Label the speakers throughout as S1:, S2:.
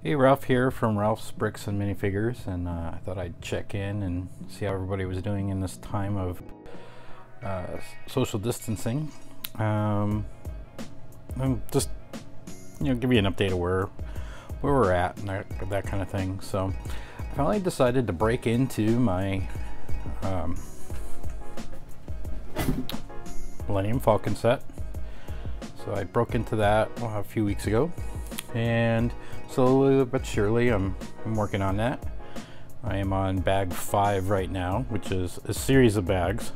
S1: Hey, Ralph here from Ralph's Bricks and Minifigures, and uh, I thought I'd check in and see how everybody was doing in this time of uh, social distancing. Um, and just, you know, give you an update of where where we're at and that, that kind of thing. So, I finally decided to break into my um, Millennium Falcon set. So I broke into that a few weeks ago, and slowly but surely I'm, I'm working on that. I am on bag five right now, which is a series of bags.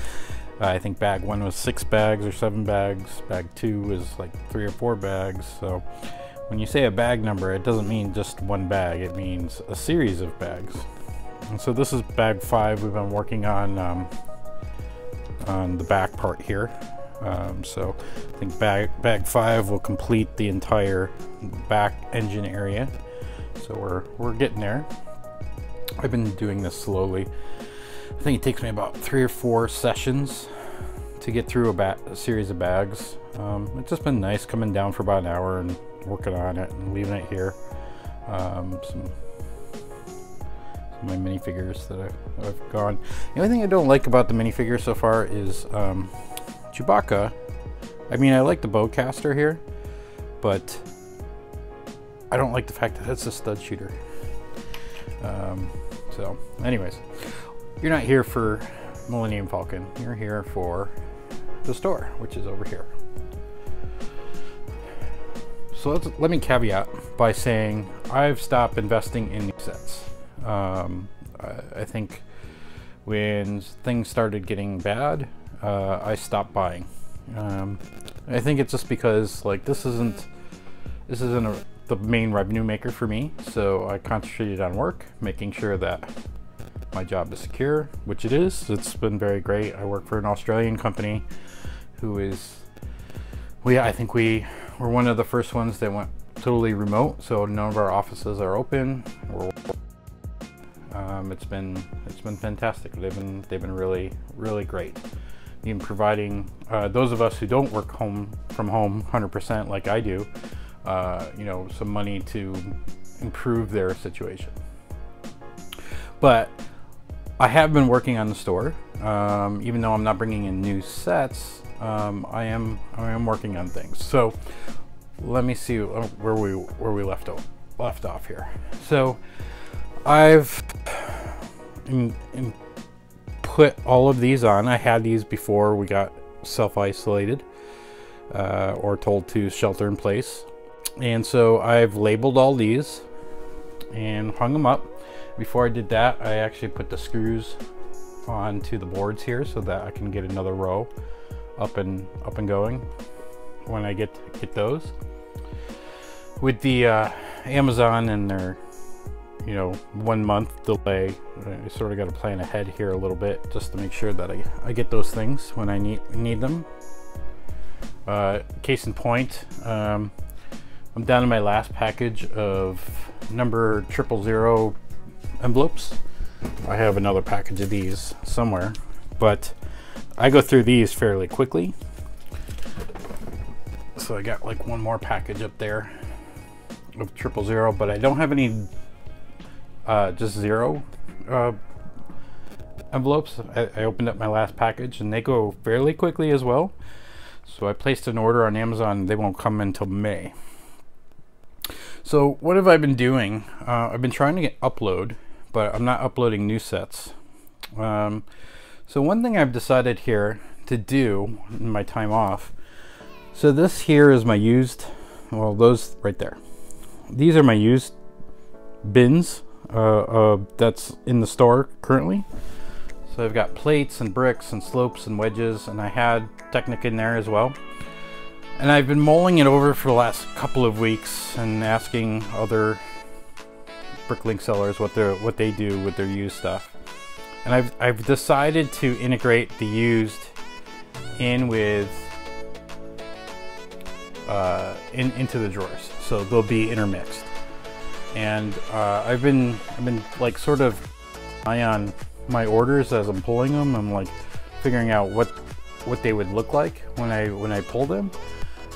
S1: I think bag one was six bags or seven bags. Bag two was like three or four bags. So when you say a bag number, it doesn't mean just one bag. It means a series of bags. And so this is bag five. We've been working on um, on the back part here. Um, so I think bag, bag five will complete the entire back engine area. So we're, we're getting there. I've been doing this slowly. I think it takes me about three or four sessions to get through a, a series of bags. Um, it's just been nice coming down for about an hour and working on it and leaving it here. Um, some, some my minifigures that I've, I've gone. The only thing I don't like about the minifigure so far is um, Chewbacca, I mean, I like the bowcaster here, but I don't like the fact that it's a stud shooter. Um, so, anyways, you're not here for Millennium Falcon. You're here for the store, which is over here. So let's, let me caveat by saying I've stopped investing in new sets. Um, I, I think when things started getting bad, uh, I stopped buying. Um, I think it's just because like this isn't this isn't a, the main revenue maker for me, so I concentrated on work, making sure that my job is secure, which it is. It's been very great. I work for an Australian company who is we I think we were one of the first ones that went totally remote, so none of our offices are open. Um, it's been it's been fantastic. They've been they've been really really great in providing uh, those of us who don't work home from home 100% like I do, uh, you know, some money to improve their situation. But I have been working on the store, um, even though I'm not bringing in new sets. Um, I am I am working on things. So let me see where we where we left off, left off here. So I've in, in put all of these on. I had these before we got self-isolated uh, or told to shelter in place. And so I've labeled all these and hung them up. Before I did that, I actually put the screws onto the boards here so that I can get another row up and up and going when I get get those. With the uh, Amazon and their you know, one month delay. I sort of got to plan ahead here a little bit just to make sure that I, I get those things when I need, need them. Uh, case in point, um, I'm down to my last package of number triple zero envelopes. I have another package of these somewhere, but I go through these fairly quickly. So I got like one more package up there of triple zero, but I don't have any uh, just zero uh, envelopes. I, I, opened up my last package and they go fairly quickly as well. So I placed an order on Amazon. They won't come until May. So what have I been doing? Uh, I've been trying to get upload, but I'm not uploading new sets. Um, so one thing I've decided here to do in my time off. So this here is my used, well, those right there. These are my used bins uh, uh, that's in the store currently. So I've got plates and bricks and slopes and wedges and I had Technic in there as well. And I've been mulling it over for the last couple of weeks and asking other Bricklink sellers what they what they do with their used stuff. And I've I've decided to integrate the used in with uh, in into the drawers, so they'll be intermixed and uh, I've been I've been like sort of eye on my orders as I'm pulling them. I'm like figuring out what what they would look like when I when I pull them.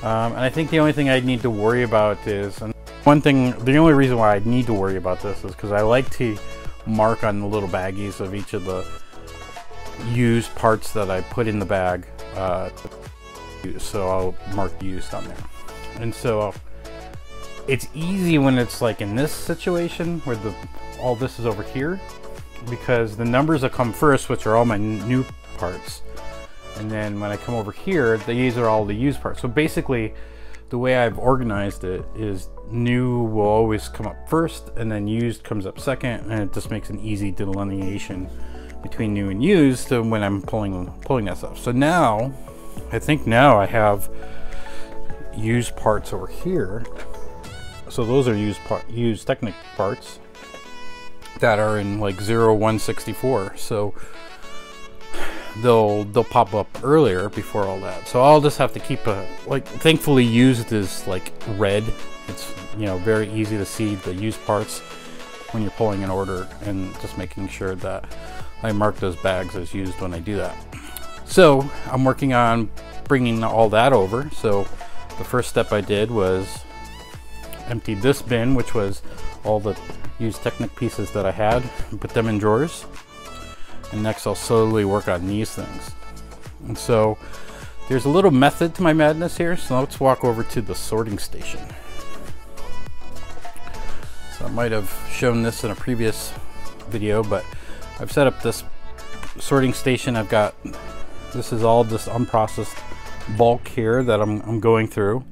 S1: Um, and I think the only thing I need to worry about is one one thing, the only reason why I need to worry about this is because I like to mark on the little baggies of each of the used parts that I put in the bag. Uh, so I'll mark used on there. And so it's easy when it's like in this situation where the all this is over here because the numbers that come first, which are all my new parts, and then when I come over here, these are all the used parts. So basically, the way I've organized it is new will always come up first, and then used comes up second, and it just makes an easy delineation between new and used when I'm pulling pulling that stuff. So now, I think now I have used parts over here. So those are used used Technic parts that are in like 0164. So they'll they'll pop up earlier before all that. So I'll just have to keep a like thankfully used is like red. It's you know very easy to see the used parts when you're pulling an order and just making sure that I mark those bags as used when I do that. So I'm working on bringing all that over. So the first step I did was empty this bin, which was all the used Technic pieces that I had, and put them in drawers. And next I'll slowly work on these things. And so there's a little method to my madness here, so let's walk over to the sorting station. So I might have shown this in a previous video, but I've set up this sorting station. I've got, this is all this unprocessed bulk here that I'm, I'm going through.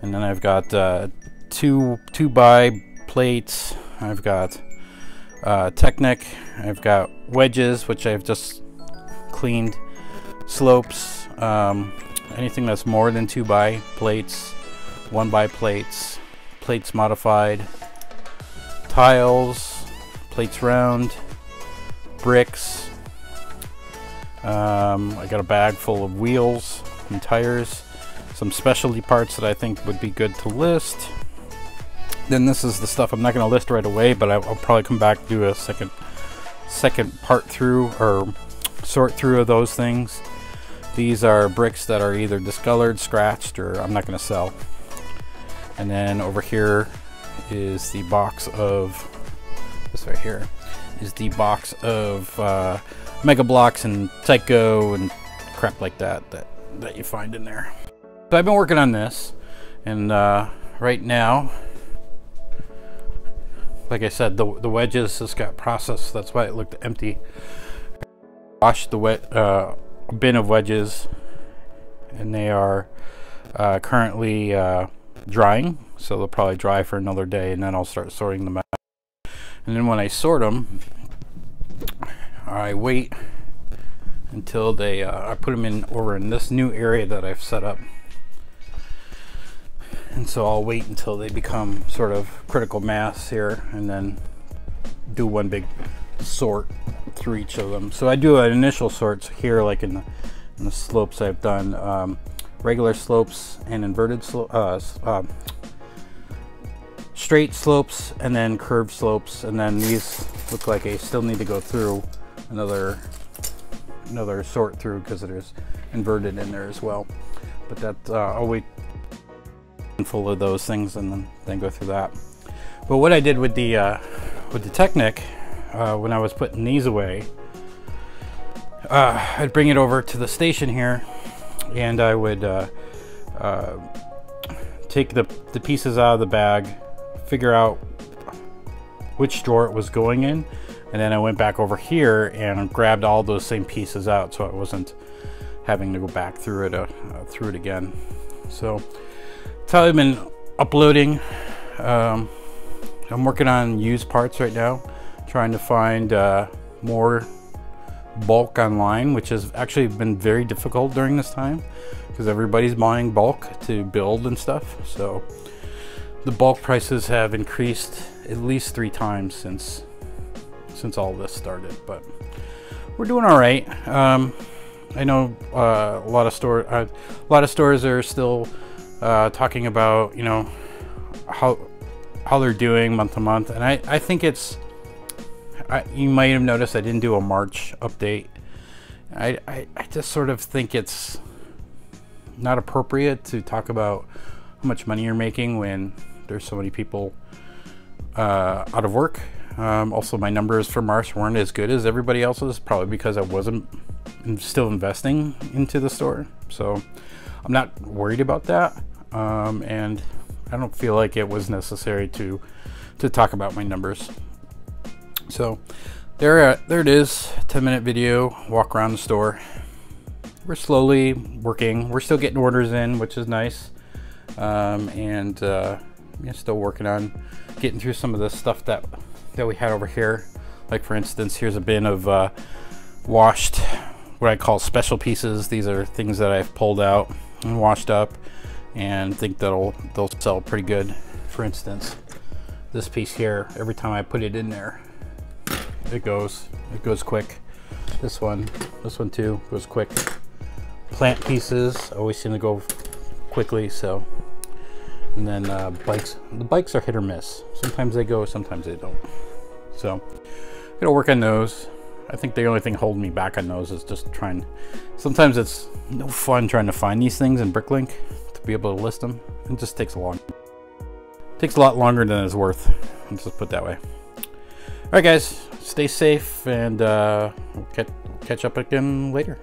S1: And then I've got uh, two, two by plates. I've got uh, Technic. I've got wedges, which I've just cleaned. Slopes. Um, anything that's more than two by plates. One by plates. Plates modified. Tiles. Plates round. Bricks. Um, I got a bag full of wheels and tires. Some specialty parts that I think would be good to list then this is the stuff I'm not going to list right away, but I'll, probably come back do a second second part through or sort through of those things. These are bricks that are either discolored, scratched, or I'm not going to sell. And then over here is the box of this right here is the box of uh, Mega Bloks and Tyco and crap like that that that you find in there. So I've been working on this, and uh, right now like I said, the, the wedges just got processed. That's why it looked empty. Washed the wet uh, bin of wedges, and they are uh, currently uh, drying. So they'll probably dry for another day, and then I'll start sorting them out. And then when I sort them, I wait until they, uh, I put them in over in this new area that I've set up and so I'll wait until they become sort of critical mass here and then do one big sort through each of them. So I do an initial sorts here like in the, in the slopes I've done um, regular slopes and inverted uh, uh, straight slopes and then curved slopes and then these look like I still need to go through another another sort through because there's inverted in there as well but that uh, I'll wait full of those things and then, then go through that. But what I did with the uh, with the Technic uh, when I was putting these away, uh, I'd bring it over to the station here, and I would uh, uh, take the the pieces out of the bag, figure out which drawer it was going in, and then I went back over here and grabbed all those same pieces out, so I wasn't having to go back through it uh, through it again. So I've been uploading. Um, I'm working on used parts right now, trying to find uh, more bulk online, which has actually been very difficult during this time because everybody's buying bulk to build and stuff. So the bulk prices have increased at least three times since since all this started, but we're doing all right. Um, I know uh, a lot of store uh, a lot of stores are still uh, talking about you know how how they're doing month to month, and I I think it's I, you might have noticed I didn't do a March update. I, I I just sort of think it's not appropriate to talk about how much money you're making when there's so many people uh, out of work. Um, also, my numbers for March weren't as good as everybody else's, probably because I wasn't still investing into the store. So I'm not worried about that. Um, and I don't feel like it was necessary to to talk about my numbers. So there, uh, there it is. 10 minute video. Walk around the store. We're slowly working. We're still getting orders in, which is nice. Um, and uh, yeah, still working on getting through some of the stuff that that we had over here. Like for instance, here's a bin of uh, washed, what I call special pieces. These are things that I've pulled out and washed up and think that'll they'll sell pretty good. For instance, this piece here, every time I put it in there, it goes, it goes quick. This one, this one too, goes quick. Plant pieces always seem to go quickly, so. And then uh, bikes, the bikes are hit or miss. Sometimes they go, sometimes they don't. So, gonna work on those. I think the only thing holding me back on those is just trying. Sometimes it's no fun trying to find these things in Bricklink to be able to list them. It just takes a long. Takes a lot longer than it's worth. Let's just put that way. All right, guys, stay safe, and uh, we'll catch up again later.